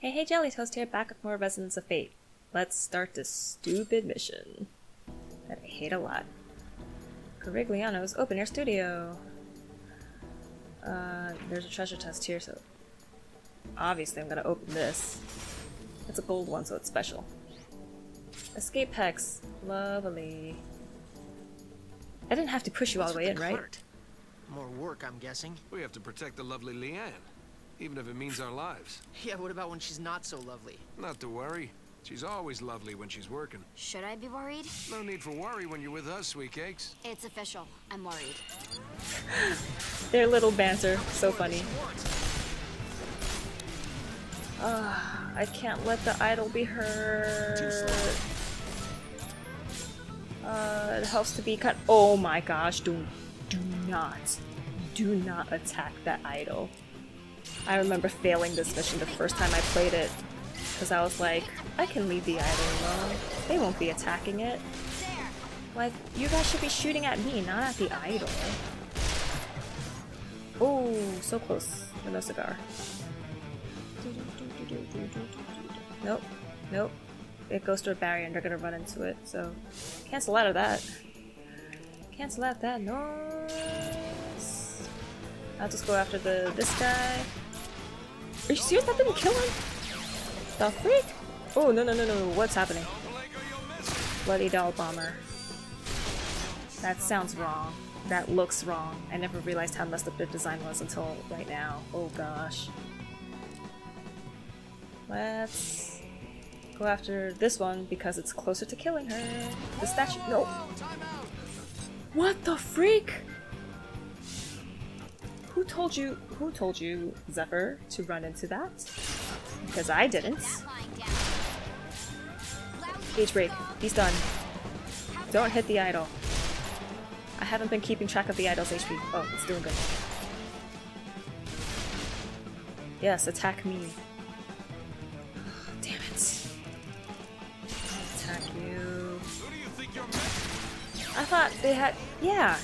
Hey, hey, Jelly Toast here, back with more Resonance of Fate. Let's start this stupid mission that I hate a lot. Garigliano's open air studio. Uh, there's a treasure chest here, so obviously I'm gonna open this. It's a gold one, so it's special. Escape hex, lovely. I didn't have to push you all the way in, right? More work, I'm guessing. We have to protect the lovely Leanne, even if it means our lives. Yeah, what about when she's not so lovely? Not to worry. She's always lovely when she's working. Should I be worried? No need for worry when you're with us, sweet cakes. It's official. I'm worried. Their little banter, so funny. Ah, I can't let the idol be hurt. Uh, it helps to be cut. Oh my gosh! Do, do not, do not attack that idol. I remember failing this mission the first time I played it because I was like, I can leave the idol alone. They won't be attacking it. Like, you guys should be shooting at me, not at the idol. Oh, so close. With no cigar. Nope. Nope. It goes to a barrier and they're gonna run into it, so cancel out of that. Cancel out that noise. I'll just go after the this guy. Are you serious? That didn't kill him? The freak? Oh no no no no! What's happening? Bloody doll bomber. That sounds wrong. That looks wrong. I never realized how messed up the design was until right now. Oh gosh. Let's go after this one because it's closer to killing her. The statue. No. What the freak? Told you? Who told you, Zephyr, to run into that? Because I didn't. Gauge break. He's done. Don't hit the idol. I haven't been keeping track of the idol's HP. Oh, it's doing good. Yes, attack me. Damn it. Attack you. I thought they had. Yeah!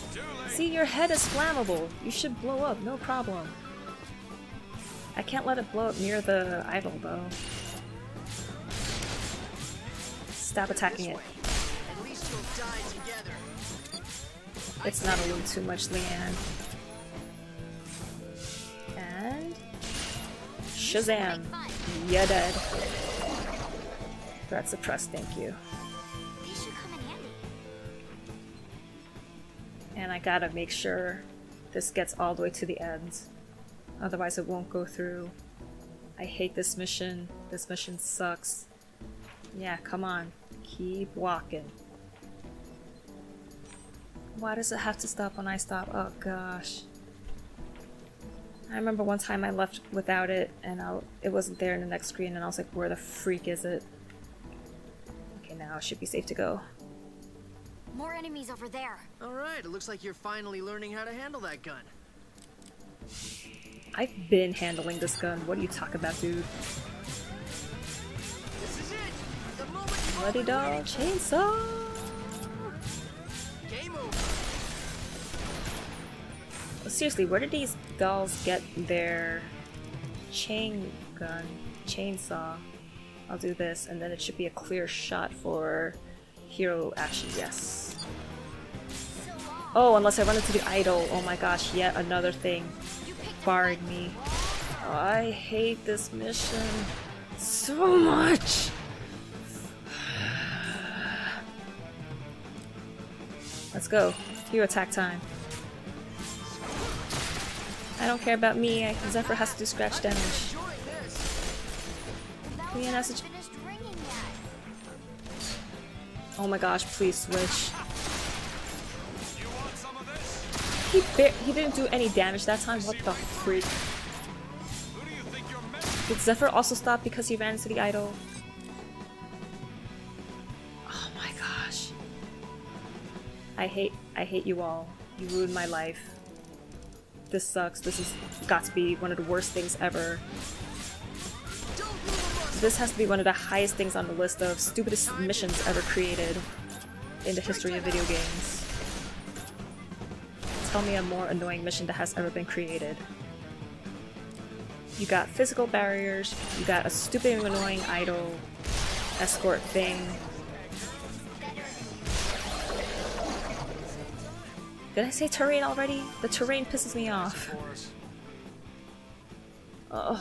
See, your head is flammable. You should blow up, no problem. I can't let it blow up near the idol, though. Stop attacking it. It's not a little too much, Leanne. And... Shazam! You're dead. Threat suppressed, thank you. And I gotta make sure this gets all the way to the end. Otherwise it won't go through. I hate this mission. This mission sucks. Yeah, come on. Keep walking. Why does it have to stop when I stop? Oh gosh. I remember one time I left without it and i it wasn't there in the next screen and I was like, where the freak is it? Okay, now it should be safe to go. More enemies over there. Alright, it looks like you're finally learning how to handle that gun. I've been handling this gun. What are you talking about, dude? This is it! The moment you've Bloody all been doll waiting chainsaw! Game over. Seriously, where did these dolls get their chain gun, chainsaw? I'll do this, and then it should be a clear shot for hero action. Yes. Oh, unless I run into the idol. Oh my gosh, yet another thing barring me. Oh, I hate this mission so much. Let's go. Hero attack time. I don't care about me. I, Zephyr has to do scratch damage. Enjoy this. That Yeah, that's wasn't a- yet. Oh my gosh, please switch. He he didn't do any damage that time. What the freak? Did Zephyr also stop because he ran into the idol? Oh my gosh. I hate I hate you all. You ruined my life. This sucks. This has got to be one of the worst things ever. This has to be one of the highest things on the list of stupidest missions ever created in the history of video games. Tell me a more annoying mission that has ever been created. You got physical barriers, you got a stupid annoying idol escort thing. Did I say terrain already? The terrain pisses me off. Ugh.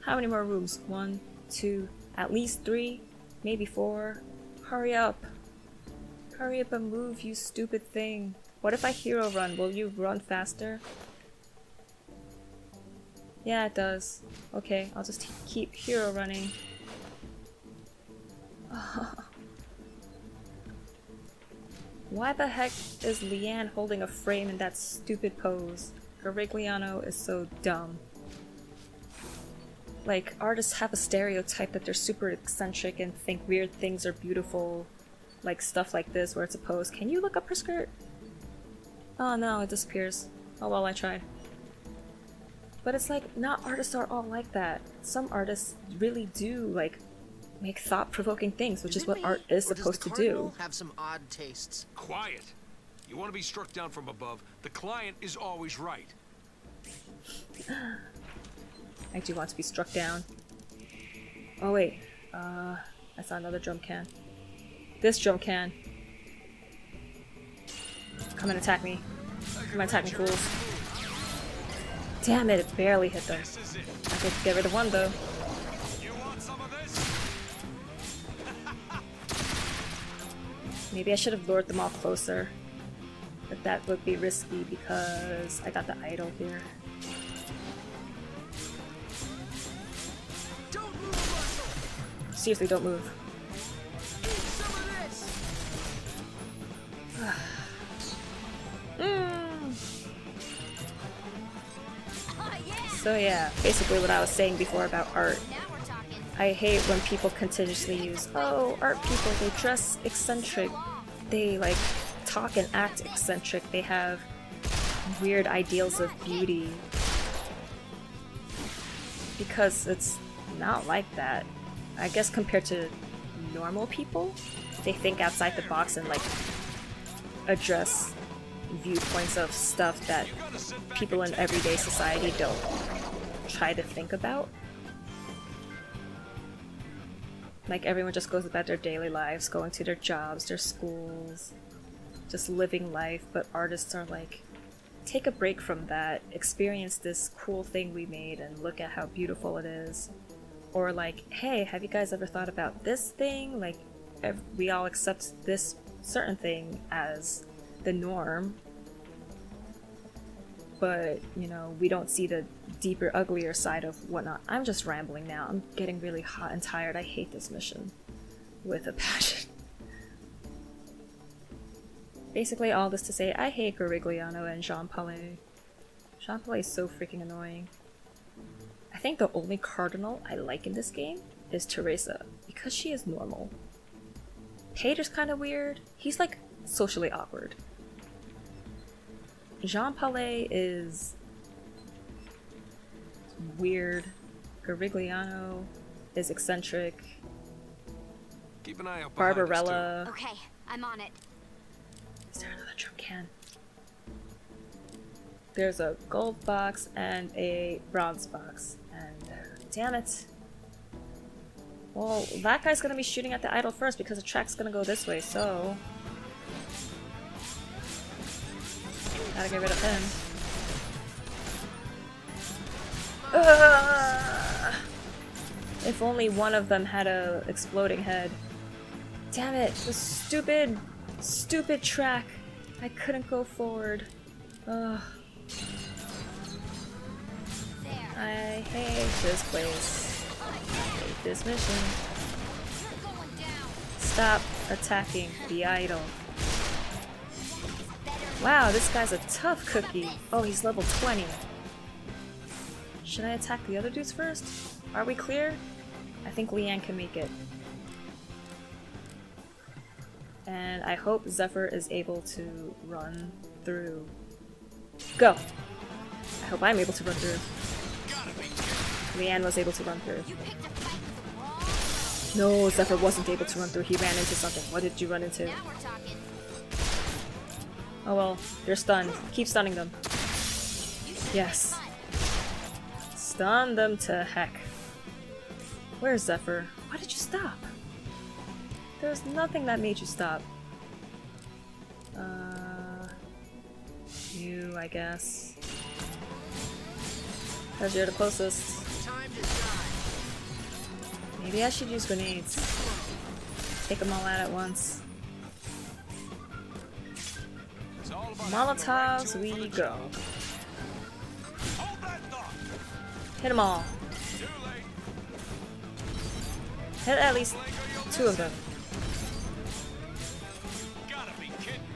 How many more rooms? One, two, at least three, maybe four. Hurry up. Hurry up and move, you stupid thing. What if I hero run? Will you run faster? Yeah, it does. Okay, I'll just keep hero running. Why the heck is Leanne holding a frame in that stupid pose? Garigliano is so dumb. Like, artists have a stereotype that they're super eccentric and think weird things are beautiful. Like stuff like this where it's a pose. Can you look up her skirt? Oh no, it disappears. Oh well, I tried. But it's like, not artists are all like that. Some artists really do, like, make thought-provoking things, which is, it what me, art is or does supposed the to do. Cardinal Have some odd tastes. Quiet. You want to be struck down from above. The client is always right. I do want to be struck down. Oh wait, uh, I saw another drum can. This drum can. Come and attack me. Come and attack me, fools. Damn it, it barely hit them. I could get rid of one though. Maybe I should have lured them all closer. But that would be risky because I got the idol here. Seriously, don't move. So yeah, basically what I was saying before about art. I hate when people continuously use, oh, art people, they dress eccentric. They like talk and act eccentric. They have weird ideals of beauty. Because it's not like that. I guess compared to normal people, they think outside the box and like address viewpoints of stuff that people in everyday society don't try to think about. Like everyone just goes about their daily lives, going to their jobs, their schools, just living life, but artists are like, take a break from that, experience this cool thing we made, and look at how beautiful it is. Or like, hey, have you guys ever thought about this thing? Like, we all accept this certain thing as the norm, but you know, we don't see the deeper, uglier side of whatnot. I'm just rambling now. I'm getting really hot and tired. I hate this mission with a passion. Basically, all this to say, I hate Garigliano and Jean Paulet. Jean Paulet is so freaking annoying. I think the only cardinal I like in this game is Teresa, because she is normal. Pater's kind of weird. He's like socially awkward. Jean Paulet is weird. Garigliano is eccentric. Keep an eye out behind. Barbarella. Okay, I'm on it. Is there another drum can? There's a gold box and a bronze box. And uh, damn it. Well, that guy's gonna be shooting at the idol first because the track's gonna go this way, so. Gotta get rid of him. Ugh. If only one of them had a exploding head. Damn it, the stupid, stupid track. I couldn't go forward. Ugh. I hate this place. I hate this mission. You're going down. Stop attacking the idol. Wow, this guy's a tough cookie. Oh, he's level 20. Should I attack the other dudes first? Are we clear? I think Leanne can make it. And I hope Zephyr is able to run through. Go! I hope I'm able to run through. Leanne was able to run through. No, Zephyr wasn't able to run through. He ran into something. What did you run into? Oh well, they're stunned. Keep stunning them. Yes. Stun them to heck. Where's Zephyr? Why did you stop? There's nothing that made you stop. Uh, you, I guess. Because you're the closest. Maybe I should use grenades. Take them all out at once. Molotovs, we go. Hit them all. Hit at least two of them.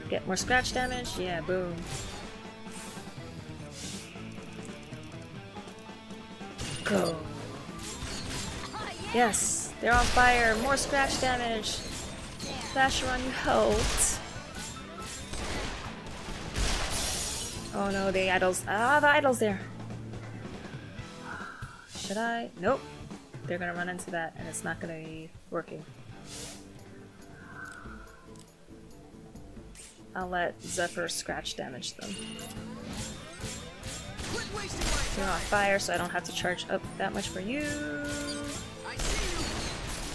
Get more scratch damage? Yeah, boom. Go. Yes, they're on fire. More scratch damage. Vashyron, you helped. Oh no, the idols. Ah, the idols there. Should I? Nope. They're gonna run into that and it's not gonna be working. I'll let Zephyr scratch damage them. You're on fire, so I don't have to charge up that much for you.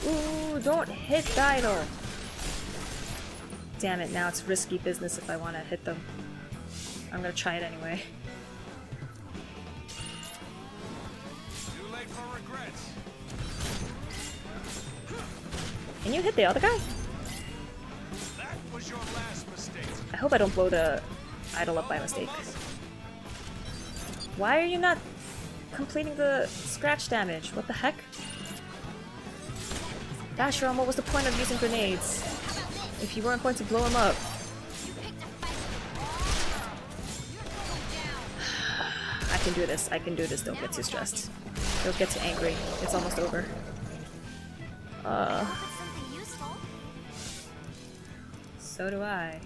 Ooh, don't hit the idol. Damn it, now it's risky business if I want to hit them. I'm gonna try it anyway. Can you hit the other guy? I hope I don't blow the idol up by mistake. Why are you not completing the scratch damage? What the heck? Vashyron, what was the point of using grenades? If you weren't going to blow him up. Can do this, I can do this, don't get too stressed. Don't get too angry. It's almost over. Uh, so do I.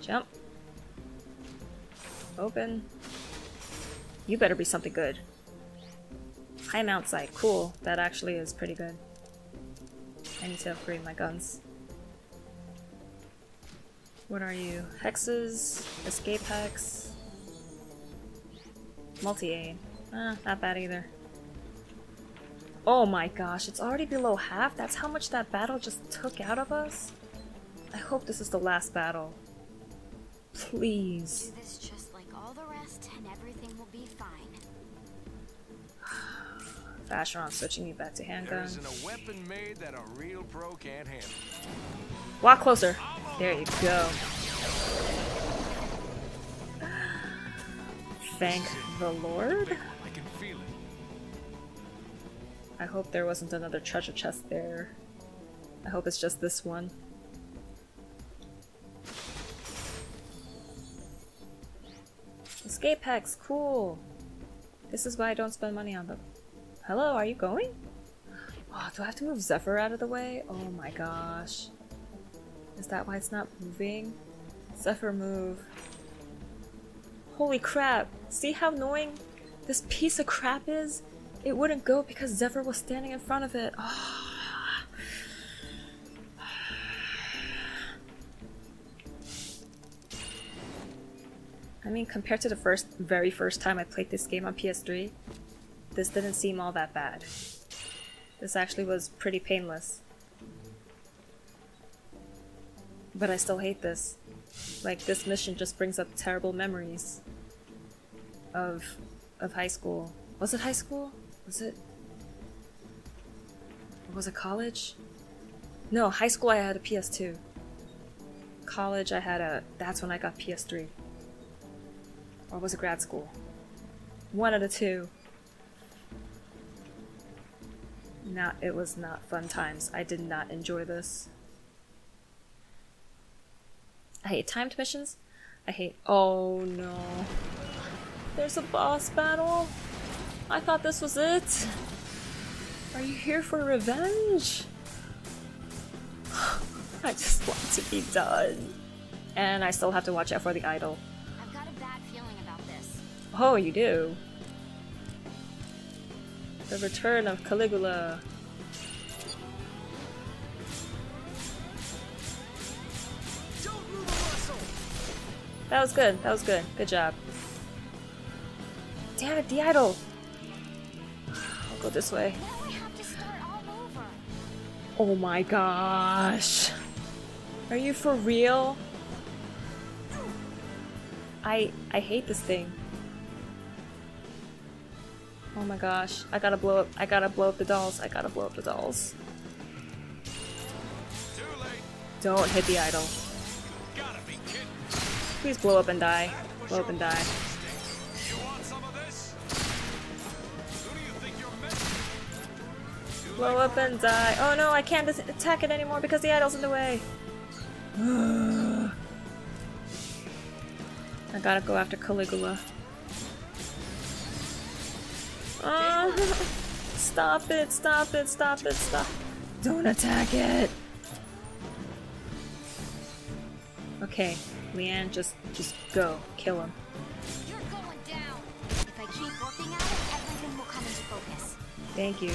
Jump. Open. You better be something good. High mount sight. Cool. That actually is pretty good. I need to upgrade my guns. What are you? Hexes? Escape hex? Multi-aid. Ah, not bad either. Oh my gosh, it's already below half? That's how much that battle just took out of us? I hope this is the last battle. Please. Do this just like all the rest, and everything will be fine. Vashyron switching me back to handgun. a weapon made that a real pro can't handle. Walk closer. There you go. Thank the Lord. I can feel it. I hope there wasn't another treasure chest there. I hope it's just this one. Escape hex, cool. This is why I don't spend money on them. Hello, are you going? Oh, do I have to move Zephyr out of the way? Oh my gosh. Is that why it's not moving? Zephyr move. Holy crap. See how annoying this piece of crap is? It wouldn't go because Zephyr was standing in front of it. Ah. I mean, compared to the first, very first time I played this game on PS3, this didn't seem all that bad. This actually was pretty painless. But I still hate this. Like, this mission just brings up terrible memories of of high school. Was it high school? Was it was it college? No, high school I had a PS2. College I had a that's when I got PS3. Or was it grad school? One of the two. Not it was not fun times. I did not enjoy this. I hate timed missions. I hate oh no. There's a boss battle? I thought this was it. Are you here for revenge? I just want to be done. And I still have to watch out for the idol. I've got a bad feeling about this. Oh, you do? The return of Caligula. That was good. That was good. Good job. Damn it, the idol! I'll go this way. Now we have to start all over. Oh my gosh. Are you for real? I I hate this thing. Oh my gosh. I gotta blow up I gotta blow up the dolls. I gotta blow up the dolls. Don't hit the idol. Please blow up and die. Blow up and die. Blow up and die. Oh no, I can't attack it anymore because the idol's in the way. I gotta go after Caligula. Uh, stop it, stop it, stop it, stop. Don't attack it. Okay, Leanne, just just go. Kill him. You're going down. If I keep working at it, everything will come into focus. Thank you.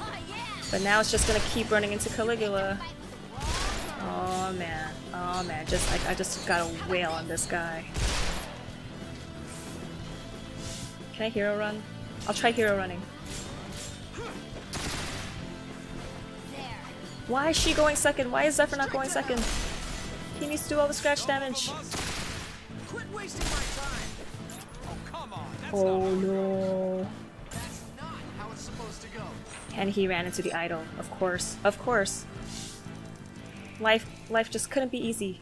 Oh yeah! But now it's just gonna keep running into Caligula. Fight with the wall. Oh man, oh man, just like I just got a wail on this guy. Can I hero run? I'll try hero running. Why is she going second? Why is Zephyr not going second? He needs to do all the scratch damage. Quit wasting my time. Oh, come on. That's Oh not no. That's not how it's supposed to go. And he ran into the idol. Of course, of course. Life, life just couldn't be easy.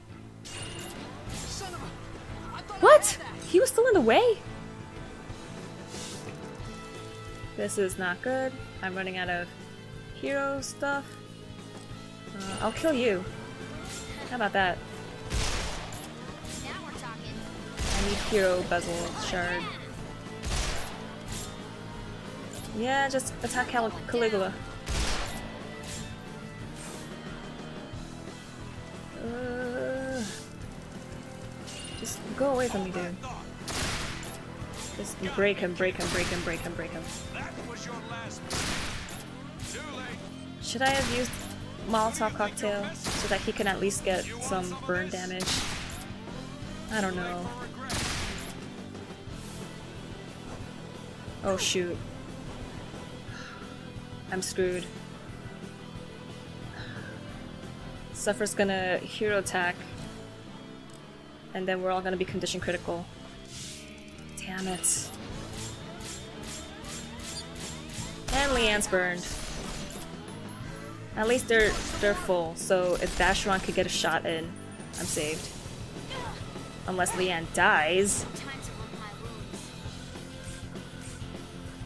Son of a. I thought I What? He was still in the way? This is not good. I'm running out of hero stuff. Uh, I'll kill you. How about that? Now we're talking. I need hero bezel shard. Yeah, just attack Cal- Caligula. Uh, just go away from me, dude. Just break him, break him, break him, break him, break him. That was your last move. Too late. Should I have used Molotov cocktail so that he can at least get some burn damage? I don't know. Oh shoot. I'm screwed. Zephyr's gonna hero attack. And then we're all gonna be condition critical. Damn it. And Leanne's burned. At least they're they're full, so if Vashyron could get a shot in, I'm saved. Unless Leanne dies. Time to rub my wounds.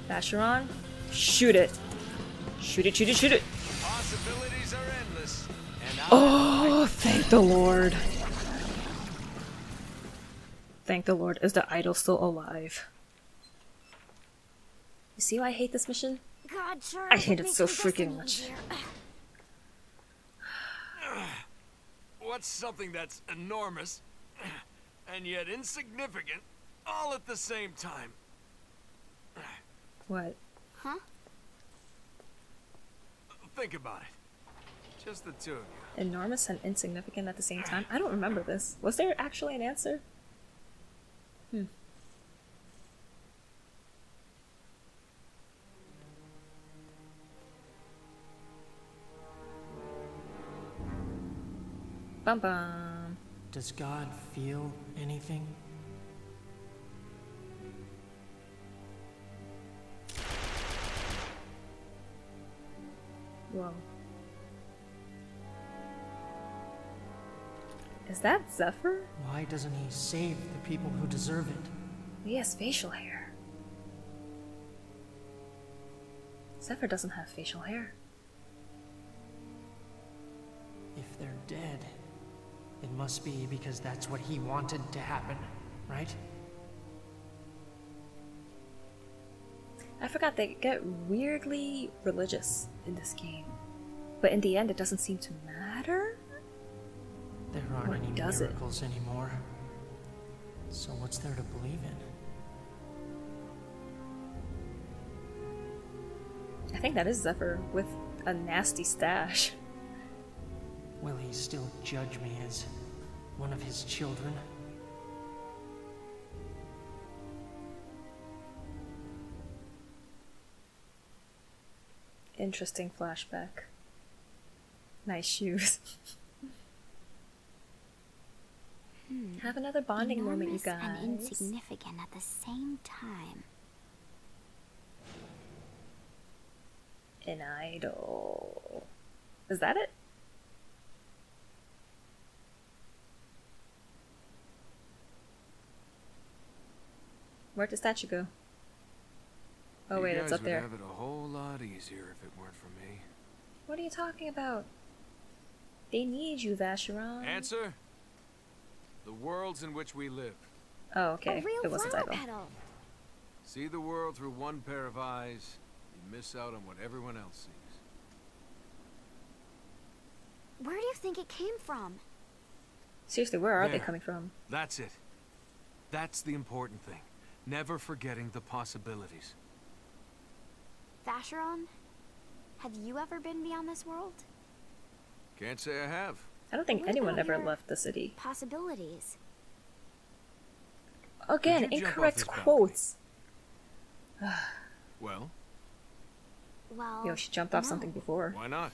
Vashyron, shoot it. Shoot it, shoot it, shoot it. Possibilities are endless. And Oh, thank the Lord. Thank the Lord. Is the idol still alive? You see why I hate this mission? God, sure. I hate it so freaking destiny much. easier. What's something that's enormous and yet insignificant all at the same time? What? Huh? Think about it. Just the two of you. Enormous and insignificant at the same time? I don't remember this. Was there actually an answer? Hmm. Bum bum. Does God feel anything? Whoa. Is that Zephyr? Why doesn't he save the people who deserve it? He has facial hair. Zephyr doesn't have facial hair. If they're dead, it must be because that's what he wanted to happen, right? I forgot they get weirdly religious in this game. But in the end, it doesn't seem to matter? There aren't Or any does it? miracles anymore. So what's there to believe in? I think that is Zephyr with a nasty stash. Will he still judge me as one of his children? Interesting flashback. Nice shoes. hmm. Have another bonding Enormous moment, you guys. And insignificant at the same time. An idol. Is that it? Where'd the statue go? Oh You wait, it's guys up would there. have it a whole lot easier if it weren't for me. What are you talking about? They need you, Vashyron. Answer? The worlds in which we live. Oh, okay. A real It was a flower title. petal. See the world through one pair of eyes, you miss out on what everyone else sees. Where do you think it came from? Seriously, where are they coming from? That's it. That's the important thing. Never forgetting the possibilities. Vashyron? Have you ever been beyond this world? Can't say I have. I don't think What anyone ever left the city. Possibilities. Again, Did you jump off incorrect quotes. Well, Well, Yo, she jumped off no. something before. why not?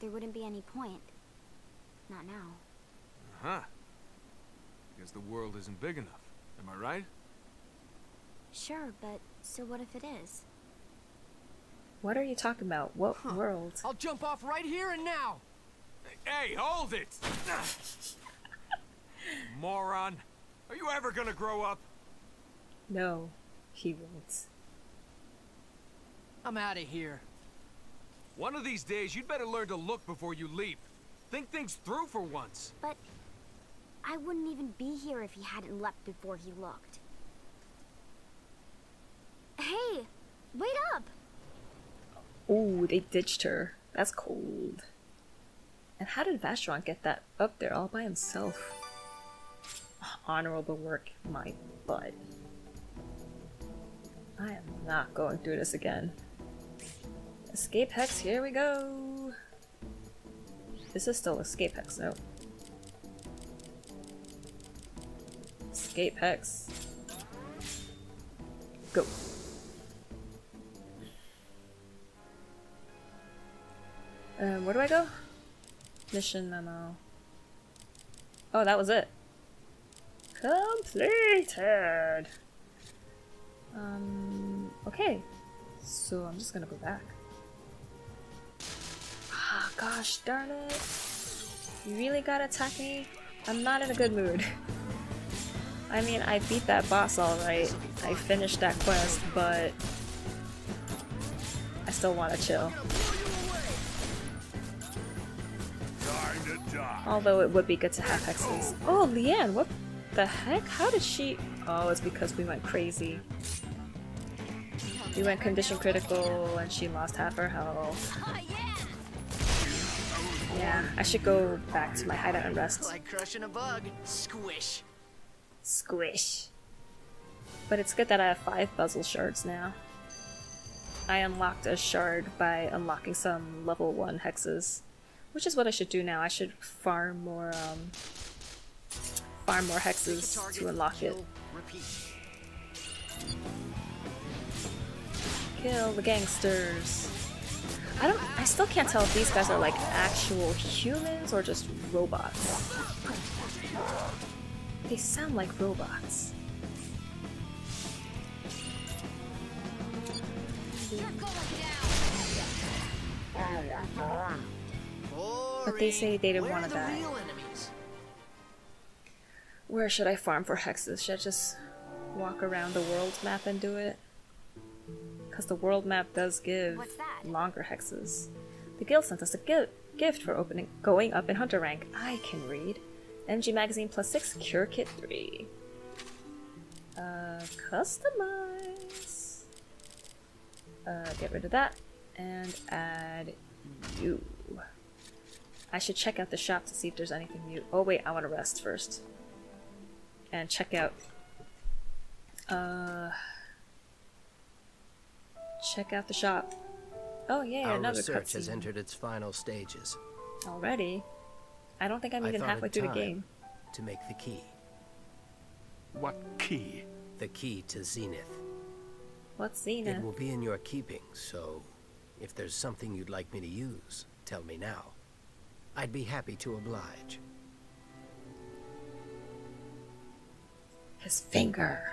There wouldn't be any point. Not now. Huh. Because the world isn't big enough. Am I right? Sure, but so what if it is? What are you talking about? What Huh. world? I'll jump off right here and now. Hey, hold it! Moron! Are you ever gonna grow up? No, he won't. I'm out of here. One of these days, you'd better learn to look before you leap. Think things through for once. But I wouldn't even be here if he hadn't leapt before he looked. Hey, wait up! Ooh, they ditched her. That's cold. And how did Vashyron get that up there all by himself? Honorable work, my butt. I am not going through this again. Escape hex, here we go! This is still escape hex, no. Escape hex. Go. Um, where do I go? Mission memo. Oh, that was it. Completed! Um, okay. So I'm just gonna go back. Ah, gosh darn it. You really gotta attack me? I'm not in a good mood. I mean, I beat that boss alright. I finished that quest, but I still wanna chill. Although it would be good to have hexes. Oh, Leanne, what the heck? How did she... Oh, it's because we went crazy. We went condition critical and she lost half her health. Yeah! Yeah, I should go back to my hideout and rest. Like crushing a bug. Squish. Squish. But it's good that I have five puzzle shards now. I unlocked a shard by unlocking some level 1 hexes. Which is what I should do now. I should farm more, um... Farm more hexes to unlock it. Kill the gangsters. I don't. I still can't tell if these guys are like actual humans or just robots. They sound like robots. You're going down! But they say they didn't wanna die. enemies? Where should I farm for hexes? Should I just walk around the world map and do it? Because the world map does give longer hexes. The guild sent us a gi- gift for opening going up in hunter rank. I can read. MG Magazine plus 6, Cure Kit 3. Uh, customize. Uh, get rid of that. And add you. I should check out the shop to see if there's anything new. Oh wait, I want to rest first. And check out. Uh. Check out the shop. Oh yeah, Our another research has entered its final stages. Already? I don't think I'm even halfway through the game. To make the key. What key? The key to Zenith. What's Zenith? It will be in your keeping, so if there's something you'd like me to use, tell me now. I'd be happy to oblige. His finger.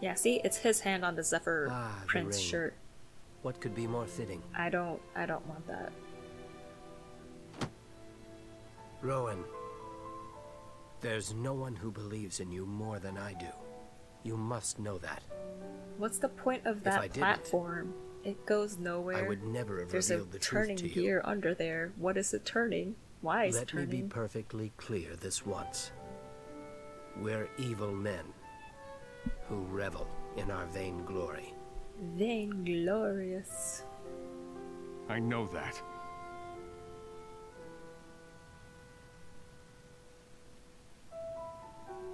Yeah, see, it's his hand on the Zephyr Ah, Prince ring. shirt. What could be more fitting? I don't, I don't want that. Rowen, there's no one who believes in you more than I do. You must know that. What's the point of I that didn't, platform? It goes nowhere. I would never have There's a revealed the truth turning to you. gear under there. What is it turning? Why is it Let me be perfectly clear this once. We're evil men who revel in our vainglory. Vainglorious. I know that.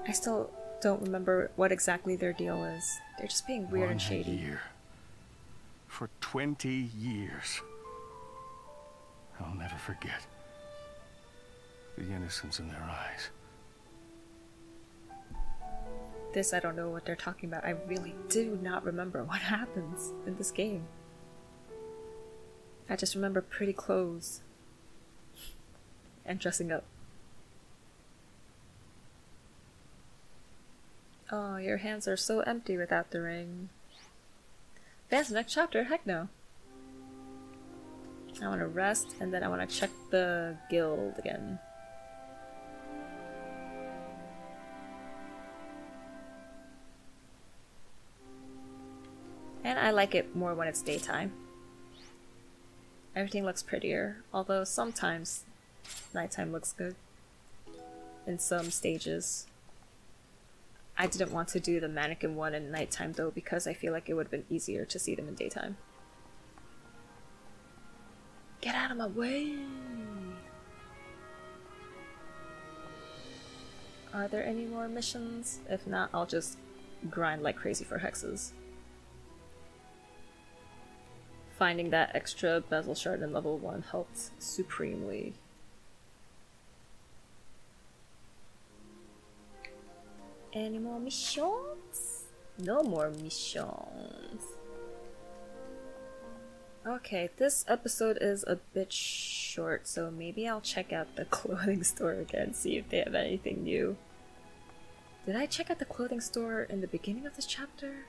I still don't remember what exactly their deal is. They're just being weird One and shady. year. For 20 years. I'll never forget. The innocence in their eyes. This, I don't know what they're talking about. I really do not remember what happens in this game. I just remember pretty clothes and dressing up. Oh, your hands are so empty without the ring. That's the next chapter, heck no. I want to rest and then I want to check the guild again. And I like it more when it's daytime. Everything looks prettier, although sometimes nighttime looks good. In some stages. I didn't want to do the mannequin one in nighttime though because I feel like it would have been easier to see them in daytime. Get out of my way! Are there any more missions? If not, I'll just grind like crazy for hexes. Finding that extra bezel shard in level 1 helped supremely. Any more missions? No more missions. Okay, this episode is a bit short, so maybe I'll check out the clothing store again, see if they have anything new. Did I check out the clothing store in the beginning of this chapter?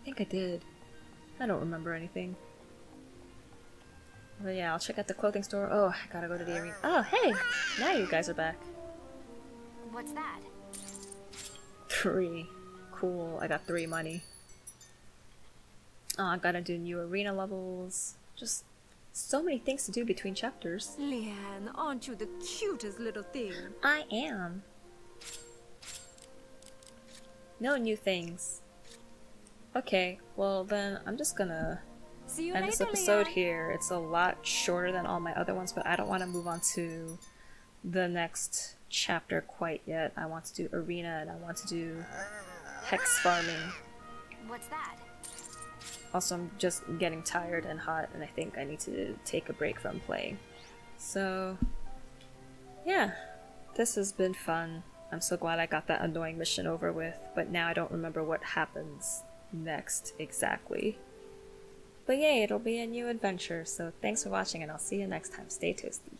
I think I did. I don't remember anything. But yeah, I'll check out the clothing store. Oh, I gotta go to the arena. Oh, hey! Now you guys are back. What's that? Three. Cool, I got three money. Oh, I gotta do new arena levels. Just so many things to do between chapters. Leanne, aren't you the cutest little thing? I am. No new things. Okay, well then I'm just gonna See you end later, this episode Leanne. here. It's a lot shorter than all my other ones, but I don't want to move on to the next chapter quite yet. I want to do arena and I want to do hex farming. What's that? Also, I'm just getting tired and hot, and I think I need to take a break from playing. So, yeah, this has been fun. I'm so glad I got that annoying mission over with, but now I don't remember what happens next exactly. But yay, it'll be a new adventure, so thanks for watching, and I'll see you next time. Stay toasty.